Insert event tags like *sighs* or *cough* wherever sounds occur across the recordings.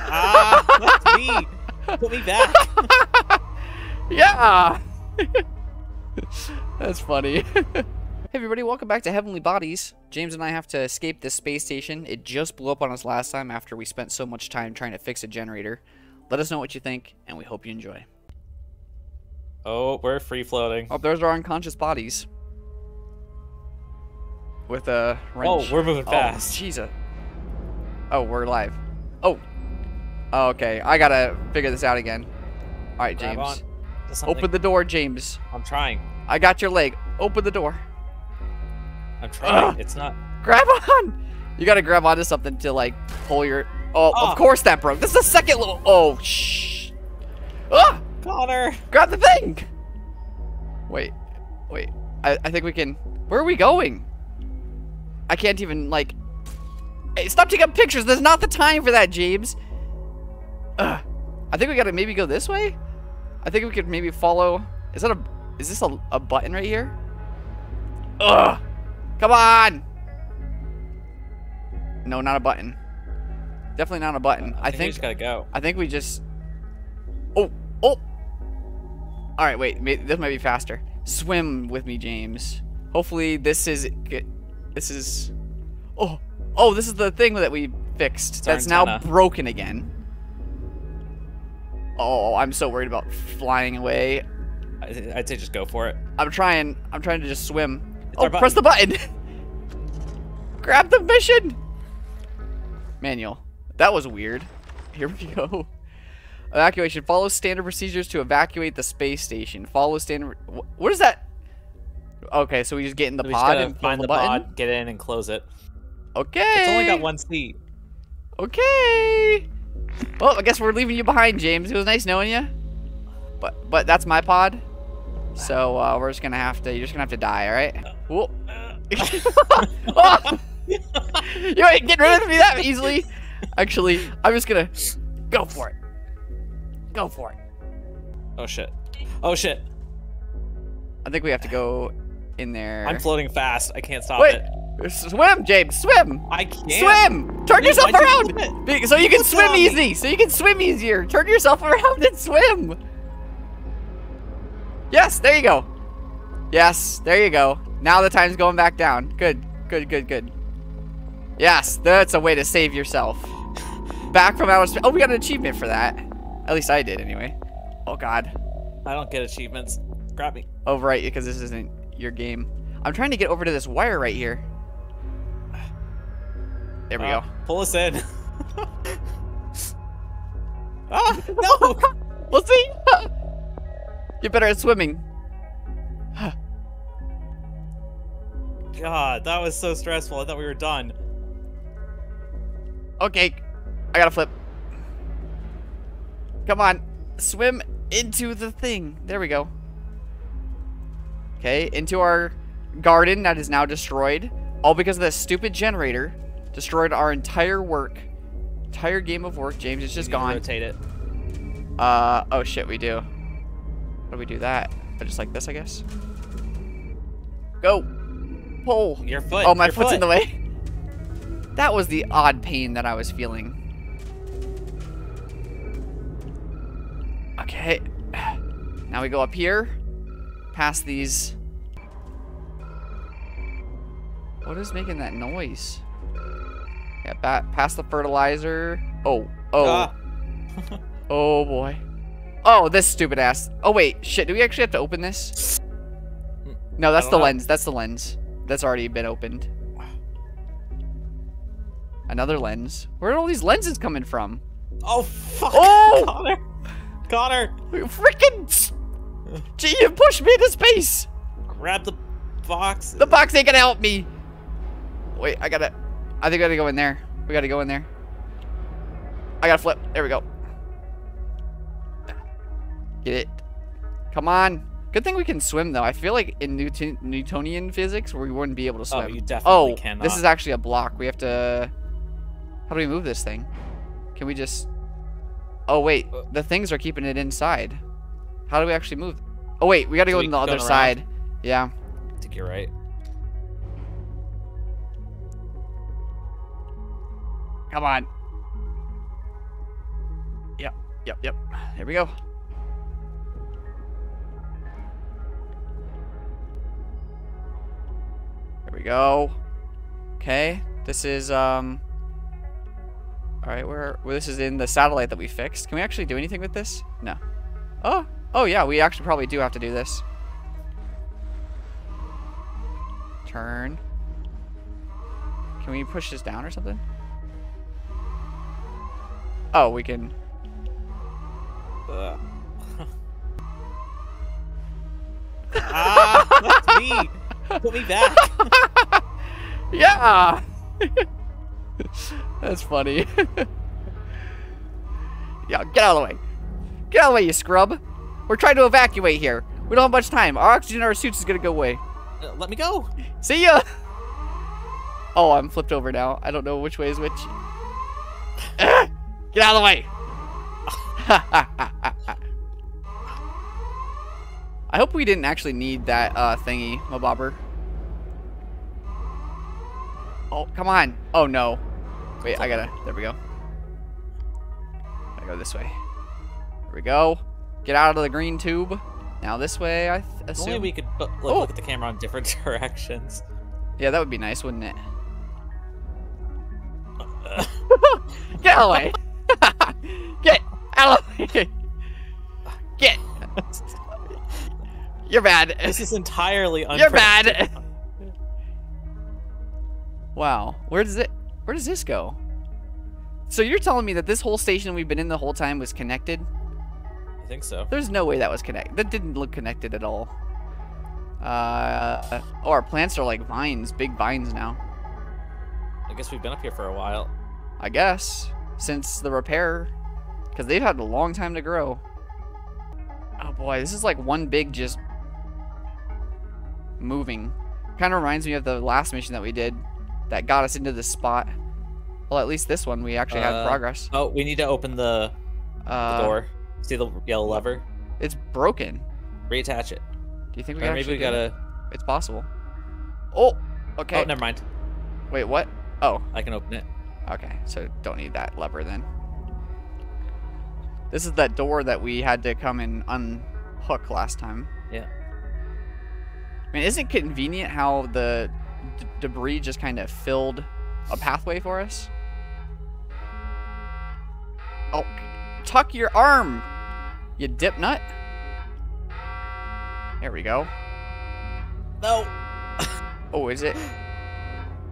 ah, that's me. Put me back. *laughs* yeah. *laughs* That's funny. *laughs* hey everybody, welcome back to Heavenly Bodies. James and I have to escape this space station. It just blew up on us last time after we spent so much time trying to fix a generator. Let us know what you think, and we hope you enjoy. Oh, we're free floating. Oh, there's our unconscious bodies. With a wrench. Oh, we're moving Oh, fast. Jesus. Oh, we're live. Oh. Oh. Okay, I gotta figure this out again. Alright, Grab James. Open the door, James. I'm trying. I got your leg. Open the door. I'm trying. Ugh. It's not. Grab on! You gotta grab onto something to, like, pull your... Oh, Ah. of course that broke. This is the second little... Oh, shh. Ah! Connor. Grab the thing! Wait. Wait. I, I think we can... Where are we going? I can't even, like... Hey, stop taking pictures! There's not the time for that, James! Ugh. I think we gotta maybe go this way? I think we could maybe follow... Is that a... Is this a, a button right here? Ugh! Come on! No, not a button. Definitely not a button. I we think just gotta go. I think we just. Oh, oh. All right, wait. may- This might be faster. Swim with me, James. Hopefully, this is. This is. Oh, oh. This is the thing that we fixed. our That's now broken again. Oh, I'm so worried about flying away. I- I'd say just go for it. I'm trying. I'm trying to just swim. It's oh, press the button. *laughs* Grab the mission. Manual. That was weird. *laughs* Here we go. Evacuation. Follow standard procedures to evacuate the space station. Follow standard. wh- What is that? Okay, so we just get in the just pod and find find the, the button. pod, get in, and close it. Okay. It's only got one seat. Okay. Well, I guess we're leaving you behind, James. It was nice knowing you. But but that's my pod. So uh, we're just gonna have to. You're just gonna have to die. All right. Whoa. *laughs* Oh! you ain't getting rid of me that easily. Actually, I'm just gonna go for it. Go for it. Oh shit. Oh shit. I think we have to go in there. I'm floating fast. I can't stop Wait. it. Swim, James. Swim. I can't. Swim. Turn yourself you around. Be- So you can What's swim easy. So you can swim easier. Turn yourself around and swim. Yes, there you go. Yes, there you go. Now the time's going back down. Good, good, good, good. Yes, that's a way to save yourself. Back from outer space. Oh, we got an achievement for that. At least I did, anyway. Oh God. I don't get achievements. Grab me. Oh right, because this isn't your game. I'm trying to get over to this wire right here. There we Uh, go. Pull us in. *laughs* ah, no. *laughs* We'll see. *laughs* You're better at swimming. *sighs* God, that was so stressful. I thought we were done. Okay, I gotta flip. Come on, swim into the thing. There we go. Okay, into our garden that is now destroyed. All because of that stupid generator. Destroyed our entire work. Entire game of work. James is just You need to gone. Rotate it. Uh, oh shit, we do. How do we do that? I Just like this, I guess. Go. Pull. Your foot. Oh, my your foot's foot. in the way. That was the odd pain that I was feeling. Okay. Now we go up here. Past these. What is making that noise? Yeah, ba- past the fertilizer. Oh, oh, Ah. *laughs* oh boy. Oh, this stupid ass. Oh wait, shit. Do we actually have to open this? No, that's the know. lens. That's the lens. That's already been opened. Another lens. Where are all these lenses coming from? Oh fuck! Oh! Connor, Connor, Freaking! Gee, you pushed me into space. grab the box. The box ain't gonna help me. Wait, I gotta. I think I gotta go in there. We gotta go in there. I gotta flip. There we go. Get it. Come on. Good thing we can swim though. I feel like in Newton Newtonian physics we wouldn't be able to swim. Oh, you definitely Oh, cannot. this is actually a block. We have to. How do we move this thing? Can we just? Oh wait, Uh. the things are keeping it inside. How do we actually move? Oh wait, we got to go we on the other around? side. Yeah. I think you're right. Come on. Yep, yep, yep. Here we go. There we go. Okay, this is, um... Alright, where, where this is in the satellite that we fixed. Can we actually do anything with this? No. Oh, oh yeah, we actually probably do have to do this. Turn. Can we push this down or something? Oh, we can... *laughs* Ah, that's me. Put me back. Yeah! *laughs* That's funny. *laughs* yeah, get out of the way. Get out of the way, you scrub. We're trying to evacuate here. We don't have much time. Our oxygen in our suits is gonna go away. Uh, let me go. See ya! Oh, I'm flipped over now. I don't know which way is which. Get out of the way! *laughs* I hope we didn't actually need that uh, thingy, Mobobber. Oh, come on. Oh, no. Wait, I gotta... There we go. I go this way. There we go. Get out of the green tube. Now this way, I assume. only we could look, Oh. look at the camera on different *laughs* directions. Yeah, that would be nice, wouldn't it? *laughs* Get out You're bad. this is entirely *laughs* You're bad. *laughs* Wow. Where does it? Where does this go? So you're telling me that this whole station we've been in the whole time was connected? I think so. There's no way that was connected. That didn't look connected at all. Uh, oh, our plants are like vines, big vines now. I guess we've been up here for a while. I guess since the repair, because they've had a long time to grow. Oh boy, this is like one big just moving. Kind of reminds me of the last mission that we did that got us into this spot. Well, at least this one we actually had Uh, progress. Oh, we need to open the, the Uh, door. See the yellow lever? It's broken. Reattach it. Do you think we Or maybe we gotta. It's possible. Oh, okay. Oh, never mind. Wait, what? Oh, I can open it. Okay, so don't need that lever then. This is that door that we had to come and unhook last time. Yeah. I mean, isn't it convenient how the d- debris just kind of filled a pathway for us? Oh, tuck your arm, you dip nut. There we go. No. Oh, is it?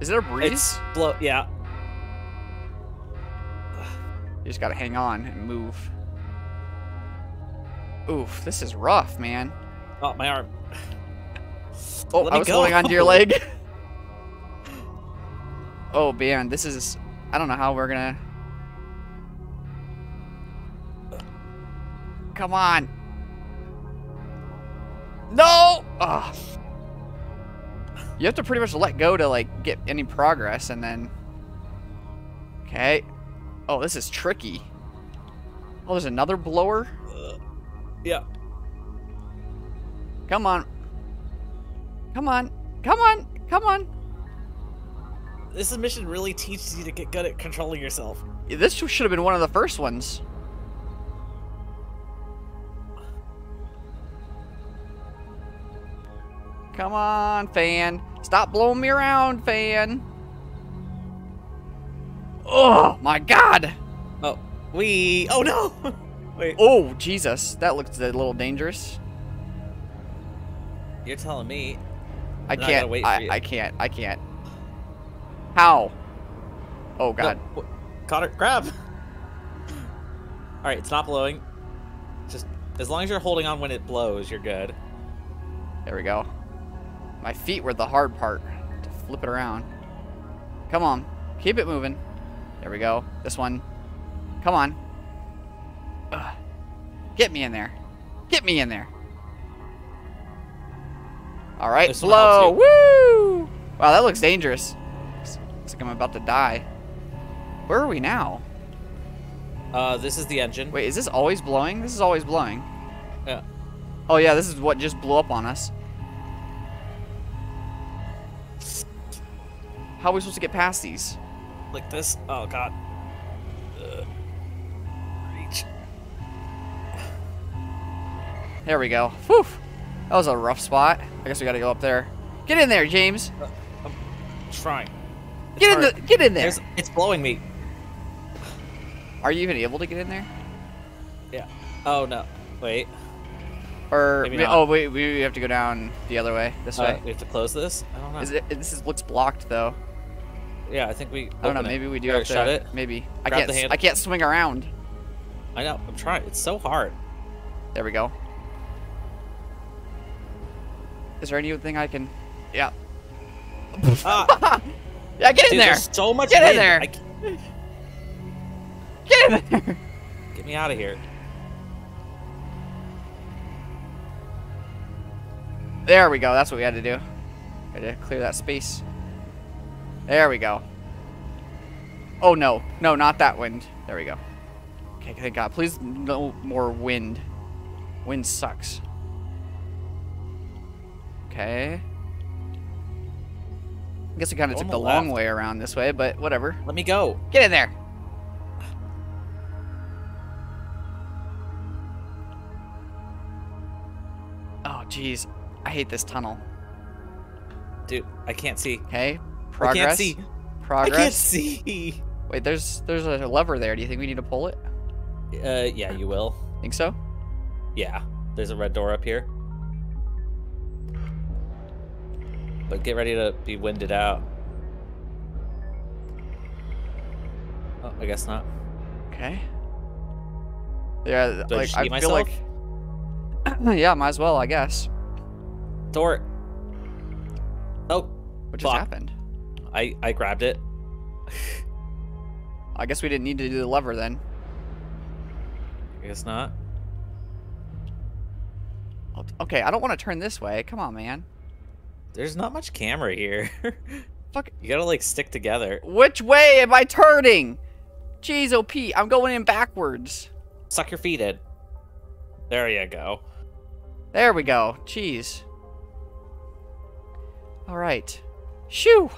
Is it a breeze? It's blow. Yeah. You just gotta hang on and move. Oof, this is rough, man. Oh, my arm. Oh, Let I me was holding onto your leg. *laughs* oh, man, this is... I don't know how we're gonna... Come on. No! Ugh. You have to pretty much let go to, like, get any progress, and then... Okay. Oh, this is tricky. Oh, there's another blower? Uh, yeah. Come on. Come on. Come on. Come on. This mission really teaches you to get good at controlling yourself. This should have been one of the first ones. Come on, fan. Stop blowing me around, fan. Oh, my God. Oh, we. Oh no. *laughs* Wait. Oh, Jesus. That looks a little dangerous. You're telling me. I can't. I, you. I can't. I can't. How? Oh, God. No, Connor, grab. All right, it's not blowing. Just as long as you're holding on when it blows, you're good. There we go. My feet were the hard part to flip it around. Come on. Keep it moving. There we go. This one. Come on. Ugh. Get me in there. Get me in there. All right, This one helps blow. Woo! Wow, that looks dangerous. Looks looks like I'm about to die. Where are we now? Uh, this is the engine. Wait, is this always blowing? This is always blowing. Yeah. Oh yeah, this is what just blew up on us. How are we supposed to get past these? Like this. Oh god. Uh, reach. There we go. Whew. That was a rough spot. I guess we gotta go up there. Get in there, James. I'm trying. It's Get in hard. the get in there. There's, it's blowing me. Are you even able to get in there? Yeah. Oh no. Wait. Or Maybe we- oh wait, we have to go down the other way. This Uh, way. we have to close this. I don't know. Is it? This is, looks blocked though. Yeah, I think we. I don't know. it. Maybe we do have to shut it. Maybe. I can't. I can't swing around. I know. I'm trying. It's so hard. There we go. Is there anything I can? Yeah. *laughs* Ah, *laughs* Yeah, get in dude, there. so much Get in there. Get in there. Get me out of here. There we go. That's what we had to do. Had to clear that space. There we go. Oh no, no, not that wind. There we go. Okay, thank God. Please, no more wind. Wind sucks. Okay. I guess we kind of took the the long way around this way, but whatever. Let me go. Get in there. Oh, jeez. I hate this tunnel. Dude, I can't see. Okay. Progress. I can't see. Progress. I can't see. Wait, there's there's a lever there. Do you think we need to pull it? Uh, yeah, you will. Think so? Yeah, there's a red door up here. But get ready to be winded out. Oh, I guess not. Okay. Yeah, Do I like just I feel myself? like *clears throat* yeah, might as well, I guess. Door. Oh, What just Fuck. happened? I I grabbed it. I guess we didn't need to do the lever then. I guess not. Okay, I don't want to turn this way. Come on, man. There's not much camera here. *laughs* Fuck. You gotta like stick together. Which way am I turning? Jeez, Pete, I'm going in backwards. Suck your feet in. There you go. There we go. Jeez. All right. Shoo.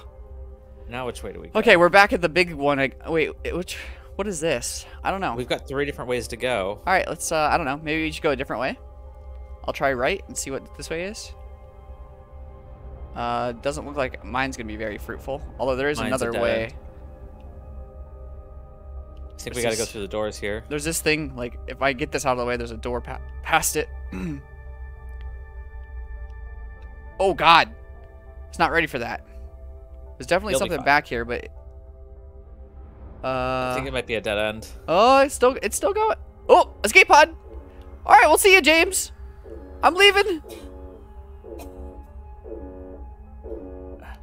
Now which way do we go? Okay, we're back at the big one. Wait, which? What is this? I don't know. We've got three different ways to go. All right, let's. Uh, I don't know. Maybe we should go a different way. I'll try right and see what this way is. Uh, doesn't look like mine's gonna be very fruitful. Although there is Mine's another way. end. I think This we gotta go through the doors here. There's this thing. Like, if I get this out of the way, there's a door pa- past it. *clears throat* oh God, it's not ready for that. There's definitely You'll something back here, but. Uh, I think it might be a dead end. Oh, it's still it's still going. Oh, escape pod. All right, we'll see you, James. I'm leaving.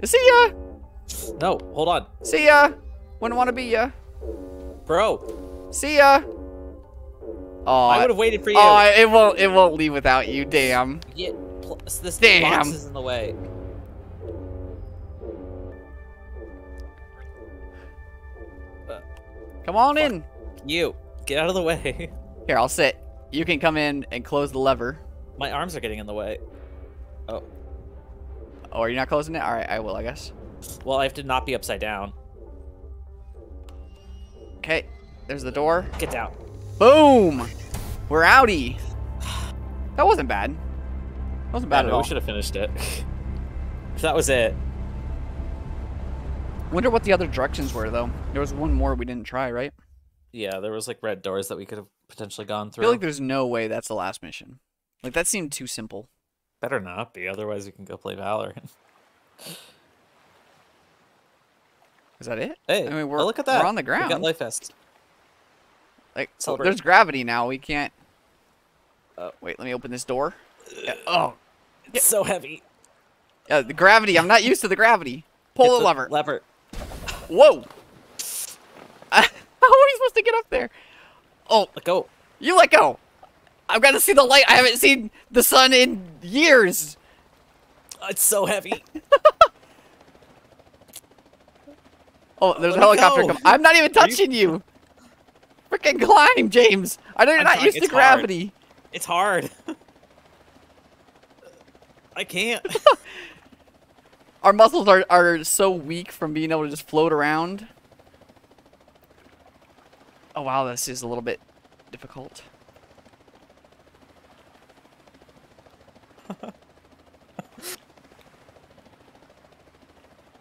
See ya. No, hold on. See ya. Wouldn't want to be ya. Bro, See ya. Oh, I would have waited for you. oh, it won't. It won't leave without you. Damn. Yeah, this Damn. box is in the way. Come on Fuck. in. You, get out of the way. *laughs* Here, I'll sit. You can come in and close the lever. My arms are getting in the way. Oh, Oh, are you not closing it? All right, I will, I guess. well, I have to not be upside down. Okay. There's the door. Get down. Boom. We're outie. That wasn't bad. That wasn't bad Bad at all. we should have finished it. if *laughs* that was it. Wonder what the other directions were though. There was one more we didn't try, right? Yeah, there was like red doors that we could have potentially gone through. I feel like there's no way that's the last mission. Like that seemed too simple. Better not be, otherwise we can go play Valorant. Is that it? Hey, I mean, oh, we're look at that. We're on the We got ground. Life Vest. Like oh, Celebrate. there's gravity now. We can't. Oh. Wait, let me open this door. Yeah, Oh, It's so heavy. the gravity. I'm not used to the gravity. Pull the lever. Lever. Whoa. *laughs* How are we supposed to get up there? Oh, Let go. you let go. I've got to see the light. I haven't seen the sun in years. Oh, It's so heavy. *laughs* Oh, there's a Let me helicopter coming. I'm not even Are you- touching you. Freaking climb, James. I know you're I'm not trying. used to It's hard. gravity. It's hard. *laughs* I can't. *laughs* Our muscles are, are so weak from being able to just float around. Oh wow, this is a little bit difficult. *laughs*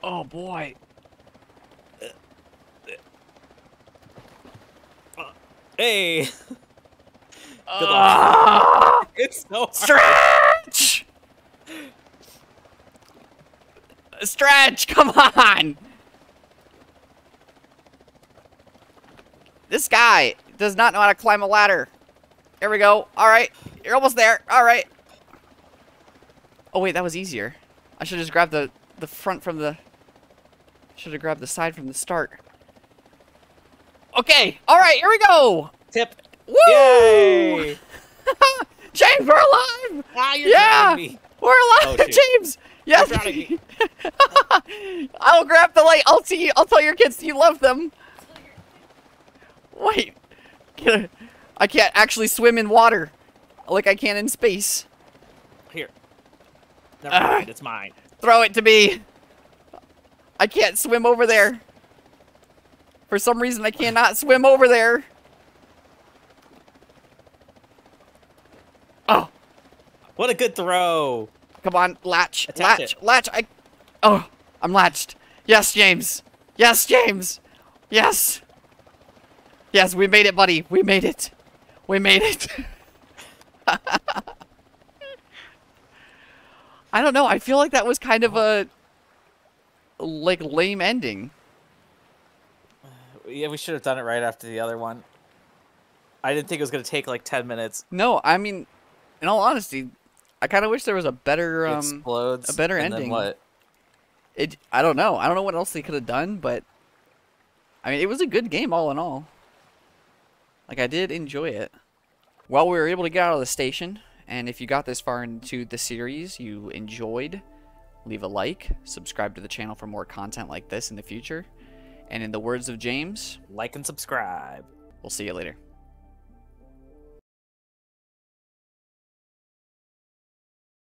oh boy. Hey. *laughs* Uh, it's so hard. Stretch. Stretch, come on. This guy does not know how to climb a ladder. Here we go. All right. You're almost there. All right. Oh wait, that was easier. I should just grab the, the front from the... Should have grabbed the side from the start. Okay. Alright, here we go! Tip. Woo! Yay! *laughs* James, we're alive! Ah, you're Yeah! We're alive, Oh. James. Yes. You're drowning me. *laughs* I'll grab the light. I'll see. I'll tell your kids you love them. Wait. I can't actually swim in water like I can in space. Never Ah. mind. It's mine. Throw it to me. I can't swim over there. For some reason, I cannot swim over there. Oh, What a good throw. come on, latch, Attach latch, it. latch. I. Oh, I'm latched. Yes, James. Yes, James. Yes. Yes, we made it, buddy. We made it. We made it. *laughs* I don't know. I feel like that was kind of a like lame ending. Yeah, we should have done it right after the other one. I didn't think it was gonna take like ten minutes. No, I mean, in all honesty, I kind of wish there was a better um explodes. a better ending. What? it I don't know. I don't know what else they could have done, but I mean, it was a good game all in all. Like I did enjoy it. Well, we were able to get out of the station, and if you got this far into the series, you enjoyed, leave a like, subscribe to the channel for more content like this in the future. And in the words of James, Like and subscribe. we'll see you later.